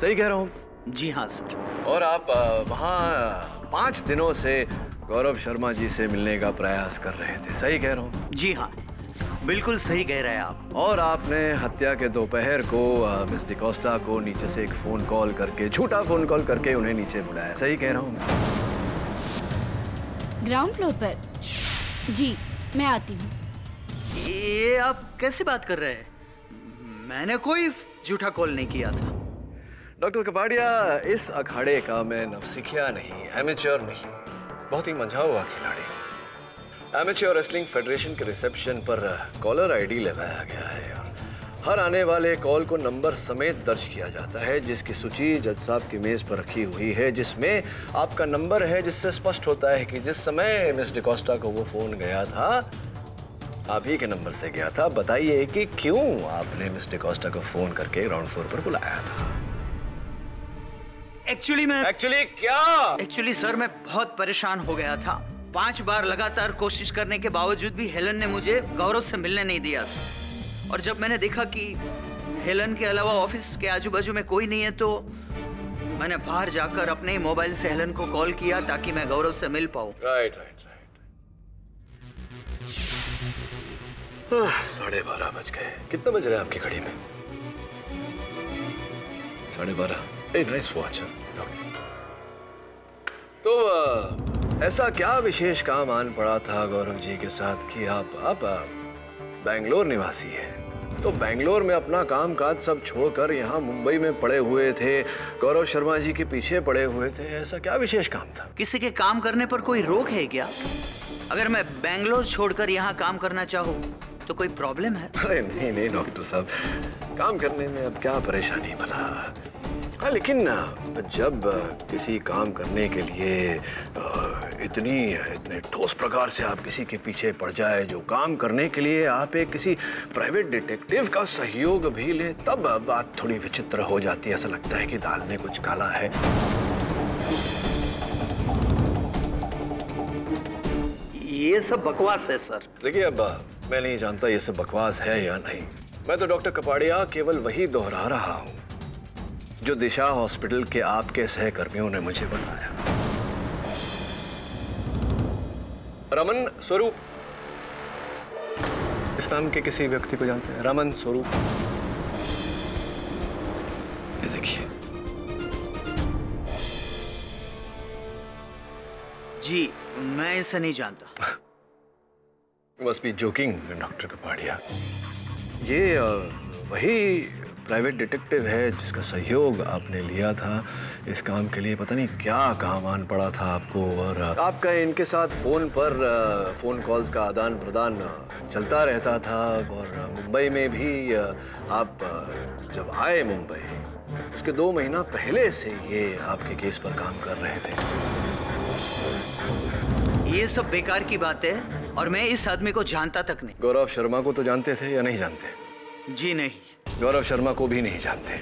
सही कह रहा हूँ?
जी हाँ सर।
और आप वहाँ पाँच दिनों से गौरव शर्मा जी से मिलने का प्रयास कर रहे थे। सही कह रहा हूँ?
जी हाँ। बिल्कुल सही कह रहे हैं आप।
और आपने हत्या के दोपहर को मिस डिकोस्टा को नीचे से एक फ़ोन कॉल करके झूठा फ़ोन कॉल करके उन्हें नीचे बुलाया। सही कह रहा हूँ?
ग्राउंड फ्लोर पर। जी मैं आती हूँ।
ये आप कैसे बात कर रहे हैं? मैंने कोई झूठा कॉल नहीं किया था।
डॉक्टर कपाड़िया, इस अखाड़े का मैं नवसिखिया नहीं, एमेच्योर नहीं। बहुत ही मंझा हुआ खिलाड़ी। एमेच्योर रेसलिंग फेडरेशन के रिसेप्शन पर कॉलर आईडी लगाया गया है हर आने वाले कॉल को नंबर समेत दर्ज किया जाता है, जिसकी सूची जज साहब की मेज पर रखी हुई है, जिसमें आपका नंबर है, जिससे स्पष्ट होता है कि जिस समय मिस डिकोस्टा को वो फ़ोन गया था, आप ही के नंबर से गया था। बताइए कि क्यों आपने मिस डिकोस्टा को फ़ोन करके ग्राउंड फ्लोर पर बुलाया था?
एक्चुअली मैं
एक्चुअली क्या?
एक्चुअली सर मैं बहुत परेशान हो गया था। पाँच बार लगातार कोशिश करने के बावजूद भी हेलन ने मुझे गौरव से मिलने नहीं दिया। था और जब मैंने देखा कि हेलन के अलावा ऑफ़िस के आजू बाजू में कोई नहीं है तो मैंने बाहर जाकर अपने ही मोबाइल से हेलन को कॉल किया ताकि मैं गौरव से मिल पाऊँ।
राइट राइट राइट साढ़े बारह बज गए। कितने बज रहे हैं आपकी घड़ी में? साढ़े बारह। ए नाइस वॉच तो ऐसा क्या विशेष काम आन पड़ा था गौरव जी के साथ कि आप आप आ, बेंगलोर निवासी हैं? तो बेंगलोर में अपना काम काज सब छोड़कर यहाँ मुंबई में पड़े हुए थे गौरव शर्मा जी के पीछे पड़े हुए थे ऐसा क्या विशेष काम था?
किसी के काम करने पर कोई रोक है क्या? अगर मैं बेंगलोर छोड़कर यहाँ काम करना चाहूँ तो कोई प्रॉब्लम है?
अरे नहीं नहीं डॉक्टर साहब। काम करने में अब क्या परेशानी भला। हाँ लेकिन जब किसी काम करने के लिए इतनी इतने ठोस प्रकार से आप किसी के पीछे पड़ जाए जो काम करने के लिए आप एक किसी प्राइवेट डिटेक्टिव का सहयोग भी ले तब बात थोड़ी विचित्र हो जाती है। ऐसा लगता है कि दाल में कुछ काला है।
ये सब बकवास है सर।
देखिए अब मैं नहीं जानता ये सब बकवास है या नहीं। मैं तो डॉक्टर कपाड़िया केवल वही दोहरा रहा हूँ। जो दिशा हॉस्पिटल के आपके सहकर्मियों ने मुझे बताया। रमन स्वरूप। इस नाम के किसी व्यक्ति को जानते हैं? रमन स्वरूप। ये देखिए।
जी मैं इसे नहीं जानता।
Must be joking doctor Kapadia ये वही प्राइवेट डिटेक्टिव है जिसका सहयोग आपने लिया था। इस काम के लिए पता नहीं क्या काम आन पड़ा था आपको और आपका इनके साथ फ़ोन पर फ़ोन कॉल्स का आदान प्रदान चलता रहता था और मुंबई में भी आप जब आए मुंबई उसके दो महीना पहले से ये आपके केस पर काम कर रहे थे।
ये सब बेकार की बात है और मैं इस आदमी को जानता तक नहीं।
गौरव शर्मा को तो जानते थे या नहीं जानते?
जी नहीं।
गौरव शर्मा को भी नहीं जानते।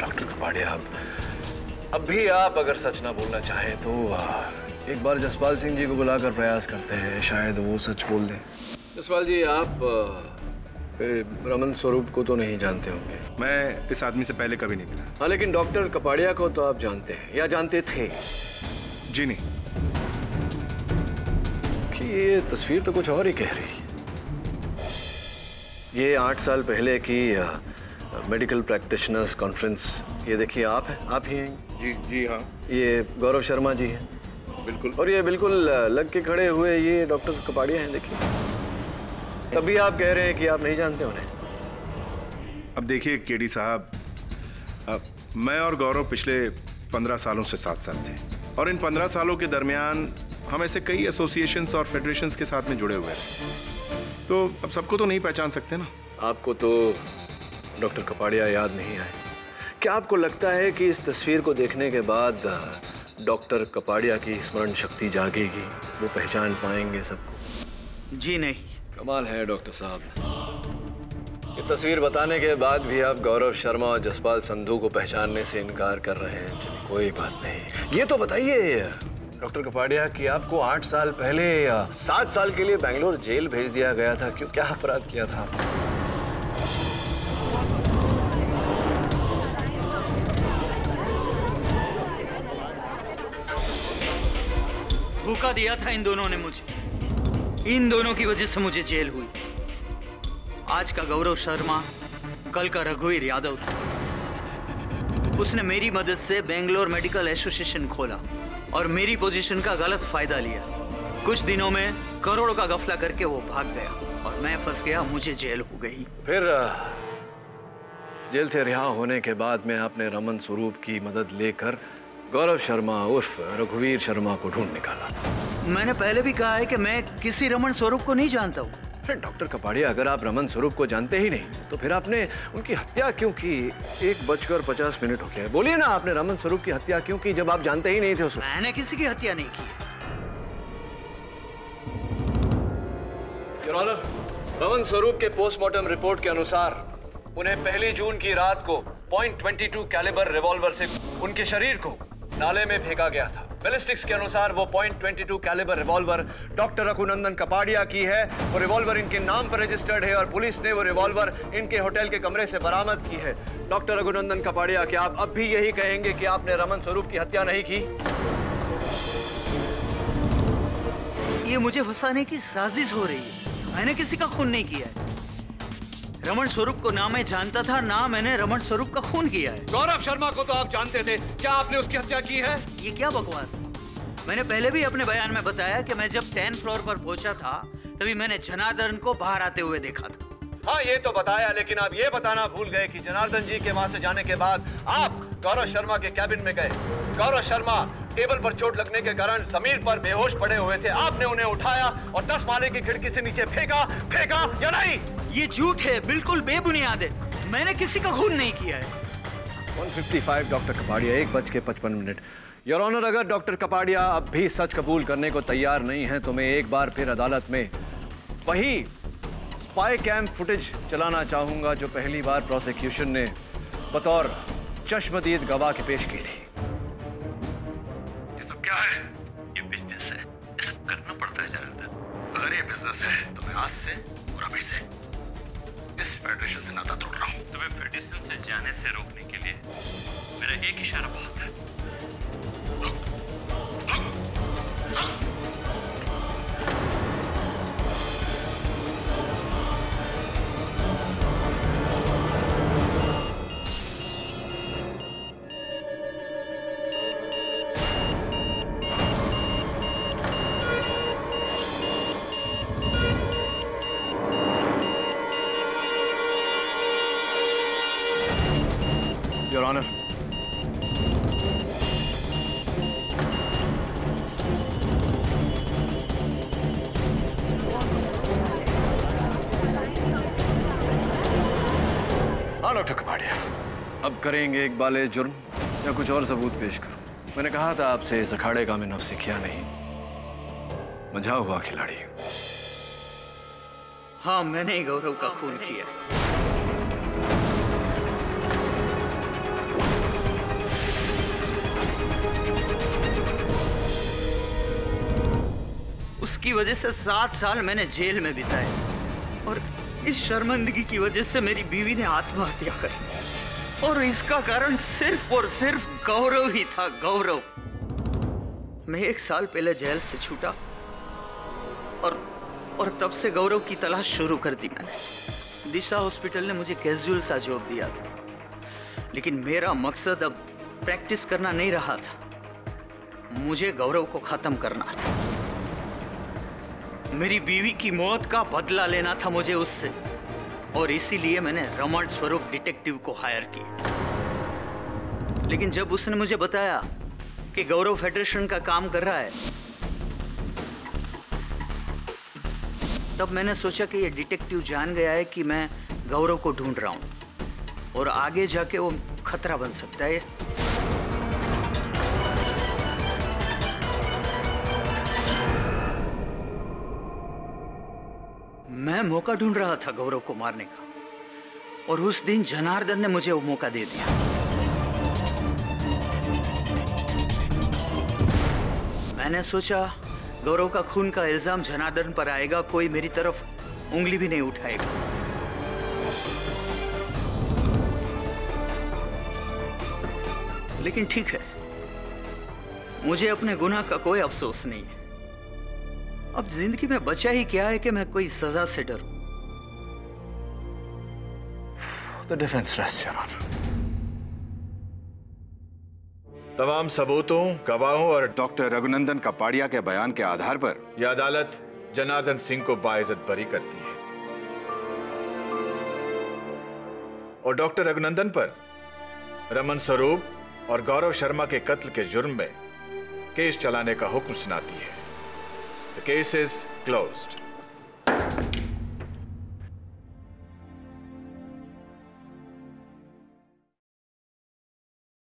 डॉक्टर कपाड़िया अब अब भी आप अगर सच ना बोलना चाहें तो एक बार जसपाल सिंह जी को बुलाकर प्रयास करते हैं शायद वो सच बोल दें। जसपाल जी आप रमन स्वरूप को तो नहीं जानते होंगे।
मैं इस आदमी से पहले कभी नहीं मिला।
हाँ लेकिन डॉक्टर कपाड़िया को तो आप जानते हैं या जानते थे।
जी नहीं।
कि ये तस्वीर तो कुछ और ही कह रही है। ये आठ साल पहले की मेडिकल प्रैक्टिशनर्स कॉन्फ्रेंस ये देखिए आप हैं? आप ही हैं?
जी जी हाँ।
ये गौरव शर्मा जी हैं।
बिल्कुल।
और ये बिल्कुल लग के खड़े हुए ये डॉक्टर कपाड़िया हैं देखिए। तभी आप कह रहे हैं कि आप नहीं जानते उन्हें।
अब देखिए केडी साहब मैं और गौरव पिछले पंद्रह सालों से साथ साथ थे और इन पंद्रह सालों के दरमियान हम ऐसे कई एसोसिएशंस और फेडरेशंस के साथ में जुड़े हुए हैं। तो अब सबको तो नहीं पहचान सकते ना।
आपको तो डॉक्टर कपाड़िया याद नहीं आए। क्या आपको लगता है कि इस तस्वीर को देखने के बाद डॉक्टर कपाड़िया की स्मरण शक्ति जागेगी? वो पहचान पाएँगे सबको।
जी नहीं।
कमाल है डॉक्टर साहब। ये तस्वीर बताने के बाद भी आप गौरव शर्मा और जसपाल संधू को पहचानने से इनकार कर रहे हैं। कोई बात नहीं। ये तो बताइए। डॉक्टर कपाड़िया, कि आपको आठ साल पहले या सात साल के लिए बैंगलोर जेल भेज दिया गया था? क्यों, क्या अपराध किया था?
धोखा दिया था इन दोनों ने मुझे। इन दोनों की वजह से मुझे जेल हुई। आज का गौरव शर्मा, कल का रघुवीर यादव। था उसने मेरी मदद से बेंगलोर मेडिकल एसोसिएशन खोला। और मेरी पोजीशन का गलत फ़ायदा लिया। कुछ दिनों में करोड़ों का गफला करके वो भाग गया और मैं फंस गया मुझे जेल हो गई।
फिर जेल से रिहा होने के बाद में आपने रमन स्वरूप की मदद लेकर गौरव शर्मा उर्फ़ रघुवीर शर्मा को ढूंढ निकाला।
मैंने पहले भी कहा है कि मैं किसी रमन स्वरूप को नहीं जानता हूँ।
डॉक्टर कपाड़िया अगर आप रमन स्वरूप को जानते ही नहीं तो फिर आपने उनकी हत्या क्यों की? एक बजकर पचास मिनट हो गया बोलिए ना आपने रमन स्वरूप की हत्या क्यों की जब आप जानते ही नहीं थे उसको
मैंने किसी की हत्या नहीं की।
रमन स्वरूप के पोस्टमार्टम रिपोर्ट के अनुसार उन्हें पहली जून की रात को point twenty two calibre revolver से उनके शरीर को नाले में फेंका गया था। बेलिस्टिक्स के अनुसार वो point twenty two calibre revolver doctor Raghunandan Kapadia की है। वो रिवॉल्वर इनके नाम पर रजिस्टर्ड है और पुलिस ने वो रिवॉल्वर इनके होटल के कमरे से बरामद की है। डॉक्टर रघुनंदन कपाड़िया, क्या आप अब भी यही कहेंगे कि आपने रमन स्वरूप की हत्या नहीं की?
ये मुझे फंसाने की साजिश हो रही है। मैंने किसी का खून नहीं किया है। रमन स्वरूप को ना मैं जानता था ना मैंने रमन स्वरूप का खून किया है।
गौरव शर्मा को तो आप जानते थे। क्या आपने उसकी हत्या की है?
ये क्या बकवास? मैंने पहले भी अपने बयान में बताया कि मैं जब टेंथ फ्लोर पर पहुँचा था तभी मैंने जनार्दन को बाहर आते हुए देखा था।
हाँ ये तो बताया लेकिन आप ये बताना भूल गए कि जनार्दन जी के वहाँ से जाने के बाद आप गौरव शर्मा के कैबिन में गए। गौरव शर्मा टेबल पर चोट लगने के कारण ज़मीन पर बेहोश पड़े हुए थे। आपने उन्हें उठाया और दस माले की खिड़की से नीचे फेंका। फेंका या नहीं?
ये झूठ है बिल्कुल बेबुनियाद है। मैंने किसी का खून नहीं किया है।
155 डॉक्टर कपाड़िया एक बज के पचपन मिनट। योर ऑनर अगर डॉक्टर कपाड़िया अब भी सच कबूल करने को तैयार नहीं है तो मैं एक बार फिर अदालत में वही स्पाई कैम फुटेज चलाना चाहूँगा जो पहली बार प्रोसिक्यूशन ने बतौर चश्मदीद गवाह के पेश की थी।
ये सब क्या है? ये बिज़नेस है। ये सब करना पड़ता है ज़्यादातर। अगर ये बिज़नेस है तो मैं आज से और अभी से इस फेडरेशन से नाता तोड़ रहा हूँ। तुम्हें फेडरेशन से जाने से रोकने के लिए मेरा एक इशारा बहुत है।
योर ऑनर हाँ डॉक्टर कपाड़िया। अब करेंगे एक बाले जुर्म या कुछ और सबूत पेश करूँ। मैंने कहा था आपसे इस अखाड़े का मैं नफ सीखिया नहीं। मज़ा हुआ खिलाड़ी
हाँ मैंने ही गौरव का खून किया। उसकी वजह से सात साल मैंने जेल में बिताए। और इस शर्मंदगी की वजह से मेरी बीवी ने आत्महत्या करी। और इसका कारण सिर्फ़ और सिर्फ़ गौरव ही था, गौरव। मैं एक साल पहले जेल से छूटा और और तब से गौरव की तलाश शुरू कर दी मैंने। दिशा हॉस्पिटल ने मुझे कैजुअल सा जॉब दिया था। लेकिन मेरा मकसद अब प्रैक्टिस करना नहीं रहा था। मुझे गौरव को खत्म करना था। मेरी बीवी की मौत का बदला लेना था मुझे उससे। और इसीलिए मैंने रमण स्वरूप डिटेक्टिव को हायर किया। लेकिन जब उसने मुझे बताया कि गौरव फेडरेशन का काम कर रहा है, तब मैंने सोचा कि ये डिटेक्टिव जान गया है कि मैं गौरव को ढूंढ रहा हूँ। और आगे जाके वो खतरा बन सकता है। मैं मौका ढूंढ रहा था गौरव को मारने का। और उस दिन जनार्दन ने मुझे वो मौका दे दिया। मैंने सोचा, गौरव का खून का इल्ज़ाम जनार्दन पर आएगा, कोई मेरी तरफ़ उंगली भी नहीं उठाएगा। लेकिन ठीक है, मुझे अपने गुनाह का कोई अफसोस नहीं है। अब ज़िंदगी में बचा ही क्या है कि मैं कोई सजा से डरूं?
The defense rests, Your Honor.
तमाम सबूतों गवाहों और डॉक्टर रघुनंदन कपाड़िया के बयान के आधार पर यह अदालत जनार्दन सिंह को बाइज्जत बरी करती है। और डॉक्टर रघुनंदन पर रमन स्वरूप और गौरव शर्मा के कत्ल के जुर्म में केस चलाने का हुक्म सुनाती है। The case is closed.